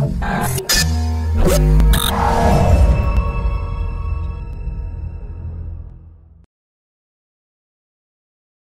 you